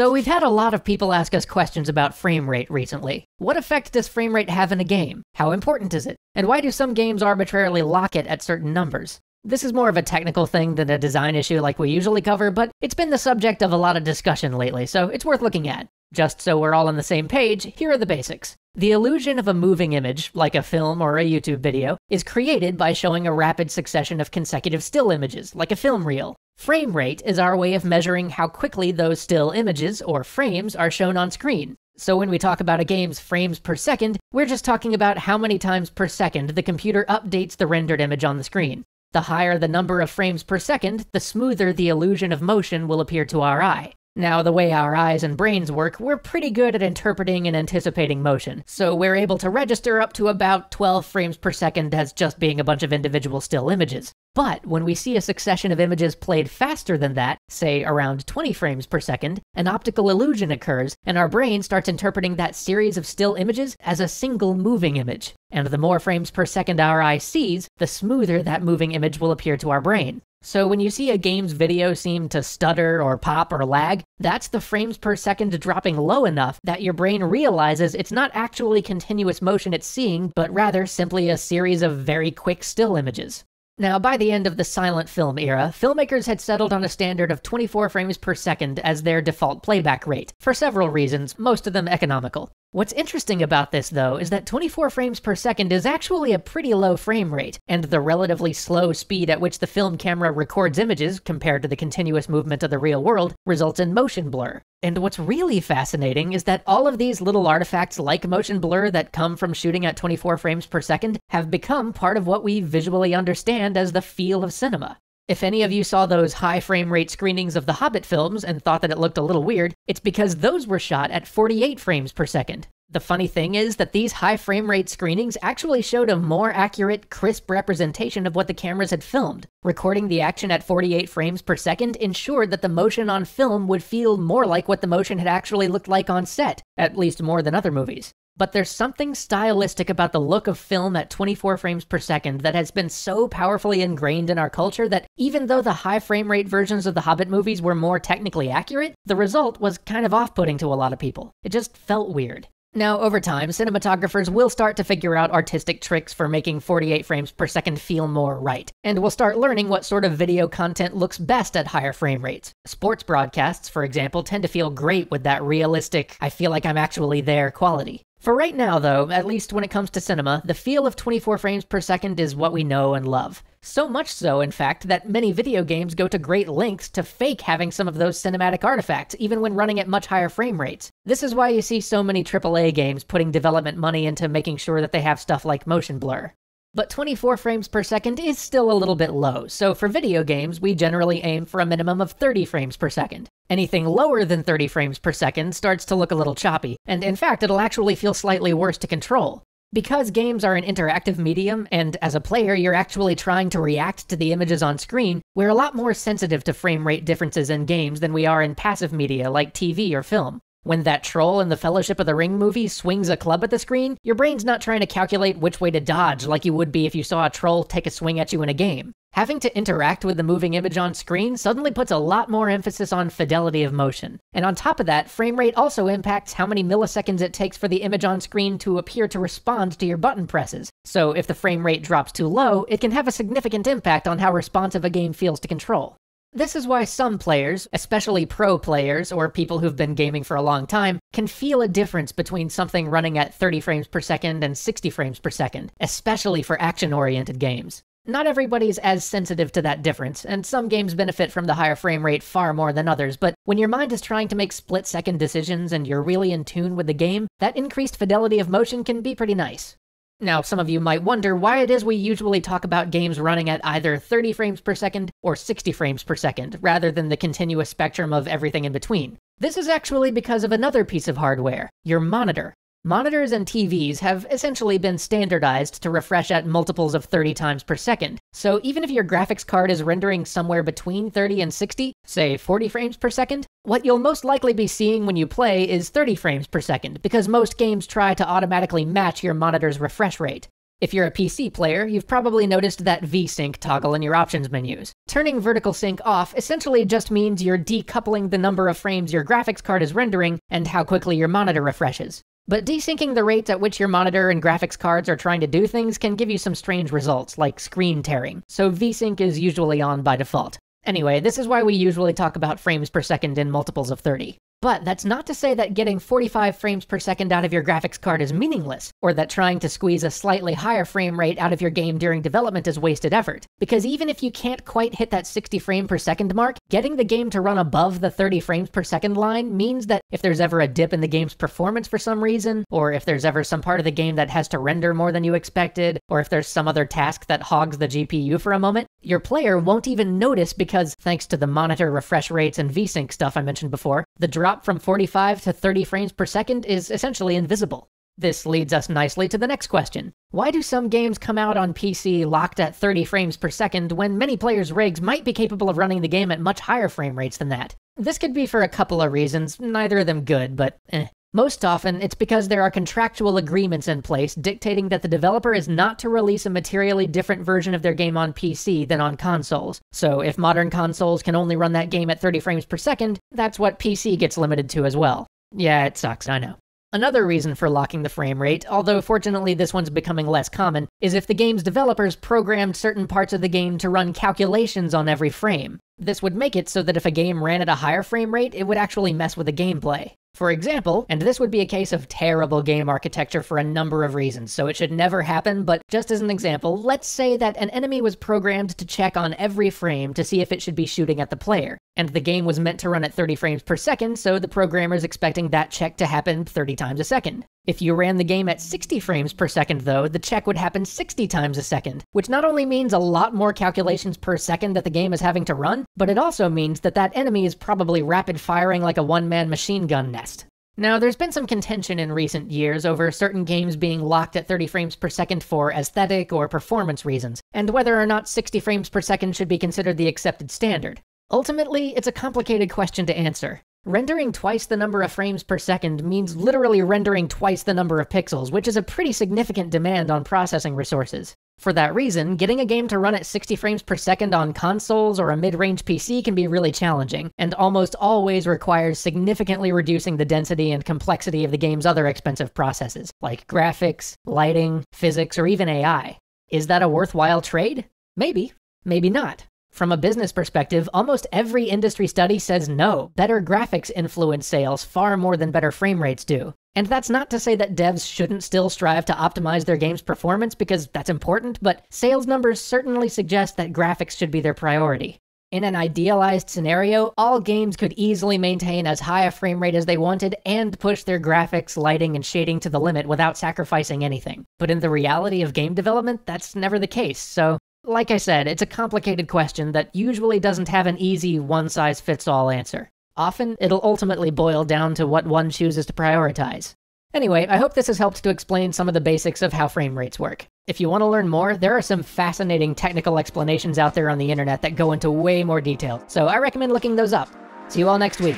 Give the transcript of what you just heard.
So we've had a lot of people ask us questions about frame rate recently. What effect does frame rate have in a game? How important is it? And why do some games arbitrarily lock it at certain numbers? This is more of a technical thing than a design issue like we usually cover, but it's been the subject of a lot of discussion lately, so it's worth looking at. Just so we're all on the same page, here are the basics. The illusion of a moving image, like a film or a YouTube video, is created by showing a rapid succession of consecutive still images, like a film reel. Frame rate is our way of measuring how quickly those still images, or frames, are shown on screen. So when we talk about a game's frames per second, we're just talking about how many times per second the computer updates the rendered image on the screen. The higher the number of frames per second, the smoother the illusion of motion will appear to our eye. Now, the way our eyes and brains work, we're pretty good at interpreting and anticipating motion, so we're able to register up to about 12 frames per second as just being a bunch of individual still images. But when we see a succession of images played faster than that, say around 20 frames per second, an optical illusion occurs, and our brain starts interpreting that series of still images as a single moving image. And the more frames per second our eye sees, the smoother that moving image will appear to our brain. So when you see a game's video seem to stutter or pop or lag, that's the frames per second dropping low enough that your brain realizes it's not actually continuous motion it's seeing, but rather simply a series of very quick still images. Now, by the end of the silent film era, filmmakers had settled on a standard of 24 frames per second as their default playback rate, for several reasons, most of them economical. What's interesting about this, though, is that 24 frames per second is actually a pretty low frame rate, and the relatively slow speed at which the film camera records images compared to the continuous movement of the real world results in motion blur. And what's really fascinating is that all of these little artifacts like motion blur that come from shooting at 24 frames per second have become part of what we visually understand as the feel of cinema. If any of you saw those high frame rate screenings of the Hobbit films and thought that it looked a little weird, it's because those were shot at 48 frames per second. The funny thing is that these high frame rate screenings actually showed a more accurate, crisp representation of what the cameras had filmed. Recording the action at 48 frames per second ensured that the motion on film would feel more like what the motion had actually looked like on set, at least more than other movies but there's something stylistic about the look of film at 24 frames per second that has been so powerfully ingrained in our culture that even though the high frame rate versions of the Hobbit movies were more technically accurate, the result was kind of off putting to a lot of people. It just felt weird. Now, over time, cinematographers will start to figure out artistic tricks for making 48 frames per second feel more right, and we'll start learning what sort of video content looks best at higher frame rates. Sports broadcasts, for example, tend to feel great with that realistic, I feel like I'm actually there quality. For right now, though, at least when it comes to cinema, the feel of 24 frames per second is what we know and love. So much so, in fact, that many video games go to great lengths to fake having some of those cinematic artifacts, even when running at much higher frame rates. This is why you see so many AAA games putting development money into making sure that they have stuff like motion blur. But 24 frames per second is still a little bit low, so for video games, we generally aim for a minimum of 30 frames per second. Anything lower than 30 frames per second starts to look a little choppy, and in fact, it'll actually feel slightly worse to control. Because games are an interactive medium, and as a player, you're actually trying to react to the images on screen, we're a lot more sensitive to frame rate differences in games than we are in passive media like TV or film. When that troll in the Fellowship of the Ring movie swings a club at the screen, your brain's not trying to calculate which way to dodge like you would be if you saw a troll take a swing at you in a game. Having to interact with the moving image on screen suddenly puts a lot more emphasis on fidelity of motion. And on top of that, frame rate also impacts how many milliseconds it takes for the image on screen to appear to respond to your button presses. So if the frame rate drops too low, it can have a significant impact on how responsive a game feels to control. This is why some players, especially pro players or people who've been gaming for a long time, can feel a difference between something running at 30 frames per second and 60 frames per second, especially for action oriented games. Not everybody's as sensitive to that difference, and some games benefit from the higher frame rate far more than others, but when your mind is trying to make split second decisions and you're really in tune with the game, that increased fidelity of motion can be pretty nice. Now, some of you might wonder why it is we usually talk about games running at either 30 frames per second or 60 frames per second, rather than the continuous spectrum of everything in between. This is actually because of another piece of hardware, your monitor. Monitors and TVs have essentially been standardized to refresh at multiples of 30 times per second, so even if your graphics card is rendering somewhere between 30 and 60, say 40 frames per second, what you'll most likely be seeing when you play is 30 frames per second, because most games try to automatically match your monitor's refresh rate. If you're a PC player, you've probably noticed that VSync toggle in your options menus. Turning vertical sync off essentially just means you're decoupling the number of frames your graphics card is rendering and how quickly your monitor refreshes. But desyncing the rates at which your monitor and graphics cards are trying to do things can give you some strange results, like screen tearing, so VSync is usually on by default. Anyway, this is why we usually talk about frames per second in multiples of 30. But that's not to say that getting 45 frames per second out of your graphics card is meaningless, or that trying to squeeze a slightly higher frame rate out of your game during development is wasted effort. Because even if you can't quite hit that 60 frame per second mark, getting the game to run above the 30 frames per second line means that if there's ever a dip in the game's performance for some reason, or if there's ever some part of the game that has to render more than you expected, or if there's some other task that hogs the GPU for a moment, your player won't even notice because, thanks to the monitor refresh rates and VSync stuff I mentioned before, the drop from 45 to 30 frames per second is essentially invisible. This leads us nicely to the next question. Why do some games come out on PC locked at 30 frames per second when many players' rigs might be capable of running the game at much higher frame rates than that? This could be for a couple of reasons, neither of them good, but eh. Most often, it's because there are contractual agreements in place dictating that the developer is not to release a materially different version of their game on PC than on consoles. So if modern consoles can only run that game at 30 frames per second, that's what PC gets limited to as well. Yeah, it sucks, I know. Another reason for locking the frame rate, although fortunately this one's becoming less common, is if the game's developers programmed certain parts of the game to run calculations on every frame. This would make it so that if a game ran at a higher frame rate, it would actually mess with the gameplay. For example, and this would be a case of terrible game architecture for a number of reasons, so it should never happen, but just as an example, let's say that an enemy was programmed to check on every frame to see if it should be shooting at the player, and the game was meant to run at 30 frames per second, so the programmer's expecting that check to happen 30 times a second. If you ran the game at 60 frames per second, though, the check would happen 60 times a second, which not only means a lot more calculations per second that the game is having to run, but it also means that that enemy is probably rapid firing like a one man machine gun nest. Now, there's been some contention in recent years over certain games being locked at 30 frames per second for aesthetic or performance reasons, and whether or not 60 frames per second should be considered the accepted standard. Ultimately, it's a complicated question to answer. Rendering twice the number of frames per second means literally rendering twice the number of pixels, which is a pretty significant demand on processing resources. For that reason, getting a game to run at 60 frames per second on consoles or a mid-range PC can be really challenging, and almost always requires significantly reducing the density and complexity of the game's other expensive processes, like graphics, lighting, physics, or even AI. Is that a worthwhile trade? Maybe. Maybe not. From a business perspective, almost every industry study says no, better graphics influence sales far more than better frame rates do. And that's not to say that devs shouldn't still strive to optimize their game's performance because that's important, but sales numbers certainly suggest that graphics should be their priority. In an idealized scenario, all games could easily maintain as high a frame rate as they wanted and push their graphics, lighting, and shading to the limit without sacrificing anything. But in the reality of game development, that's never the case, so like I said, it's a complicated question that usually doesn't have an easy one size fits all answer. Often, it'll ultimately boil down to what one chooses to prioritize. Anyway, I hope this has helped to explain some of the basics of how frame rates work. If you want to learn more, there are some fascinating technical explanations out there on the internet that go into way more detail, so I recommend looking those up. See you all next week.